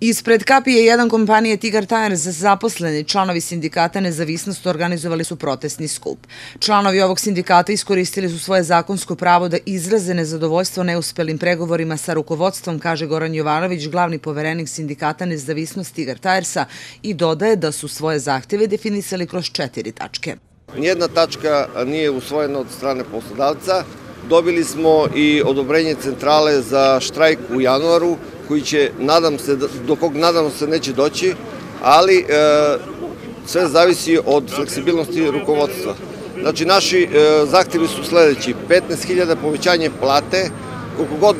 Ispred Kapije 1 kompanije Tigar Tires zaposleni članovi sindikata Nezavisnost organizovali su protestni skup. Članovi ovog sindikata iskoristili su svoje zakonsko pravo da izraze nezadovoljstvo neuspelim pregovorima sa rukovodstvom, kaže Goran Jovanović, glavni poverenik sindikata Nezavisnost Tigar Tiresa i dodaje da su svoje zahteve definisali kroz četiri tačke. Nijedna tačka nije usvojena od strane poslodavca. Dobili smo i odobrenje centrale za štrajk u januaru, koji će, nadam se, do kog nadam se neće doći, ali e, sve zavisi od fleksibilnosti rukovodstva. Znači, naši e, zahtevi su sledeći. 15.000 povećanje plate, koliko god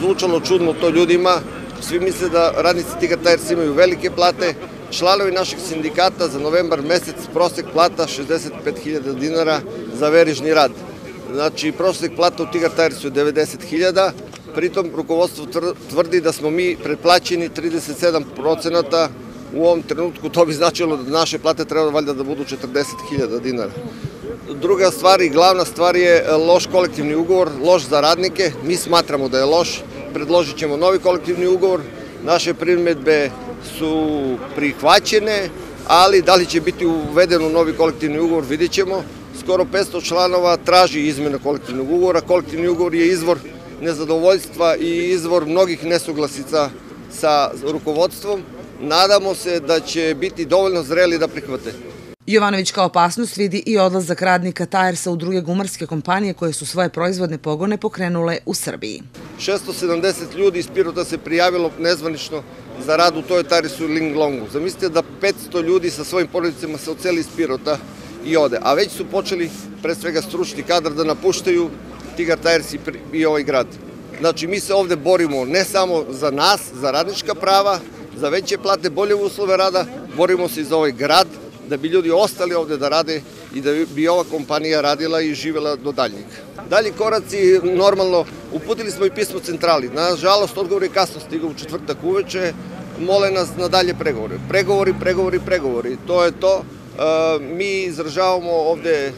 zvučalo čudno to ljudima, svi misle da radnici Tiga Tires imaju velike plate, članovi naših sindikata za novembar mesec prosek plata 65.000 dinara za verižni rad. Znači, prosek plata u Tigar Tiresu je 90.000, pritom rukovodstvo tvrdi da smo mi pretplaćeni 37 u ovom trenutku, to bi značilo da naše plate treba valjda da budu 40.000 dinara. Druga stvar i glavna stvar je loš kolektivni ugovor, loš za radnike, mi smatramo da je loš, predložit ćemo novi kolektivni ugovor, naše primedbe su prihvaćene, ali da li će biti uveden u novi kolektivni ugovor vidit ćemo. Skoro 500 članova traži izmene kolektivnog ugovora, kolektivni ugovor je izvor nezadovoljstva i izvor mnogih nesuglasica sa rukovodstvom. Nadamo se da će biti dovoljno zreli da prihvate. Jovanović kao opasnost vidi i odlazak radnika Tajersa u druge gumarske kompanije koje su svoje proizvodne pogone pokrenule u Srbiji. 670 ljudi iz Pirota se prijavilo nezvanično za rad u toj Tajersu i Linglongu. Zamislite da 500 ljudi sa svojim porodicama se oceli iz Pirota i ode. A već su počeli, pre svega stručni kadar, da napuštaju Tigar Tires i, ovaj grad. Znači, mi se ovde borimo ne samo za nas, za radnička prava, za veće plate, bolje uslove rada, borimo se i za ovaj grad, da bi ljudi ostali ovde da rade i da bi ova kompanija radila i živela do daljnjeg. Dalji koraci, normalno, uputili smo i pismo centrali. Nažalost, odgovor je kasno stigao u četvrtak uveče, mole nas na dalje pregovore. Pregovori, pregovori, pregovori. To je to. E, mi izražavamo ovde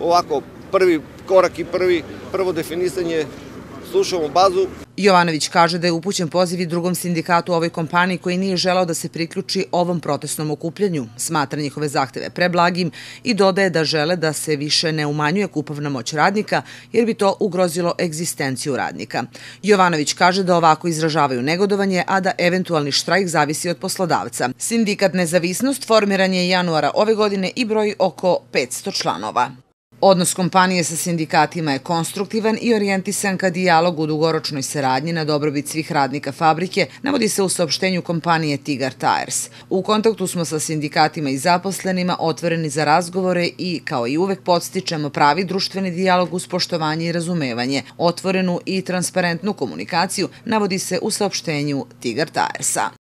ovako prvi korak i prvi, prvo definisanje slušamo bazu. Jovanović kaže da je upućen poziv i drugom sindikatu ovoj kompaniji koji nije želao da se priključi ovom protestnom okupljanju. Smatra njihove zahteve preblagim i dodaje da žele da se više ne umanjuje kupovna moć radnika jer bi to ugrozilo egzistenciju radnika. Jovanović kaže da ovako izražavaju negodovanje, a da eventualni štrajk zavisi od poslodavca. Sindikat Nezavisnost formiran je januara ove godine i broji oko 500 članova. Odnos kompanije sa sindikatima je konstruktivan i orijentisan ka dijalogu u dugoročnoj saradnji na dobrobit svih radnika fabrike, navodi se u saopštenju kompanije Tigar Tires. U kontaktu smo sa sindikatima i zaposlenima otvoreni za razgovore i, kao i uvek, podstičemo pravi društveni dijalog uz poštovanje i razumevanje, otvorenu i transparentnu komunikaciju, navodi se u saopštenju Tigar Tiresa.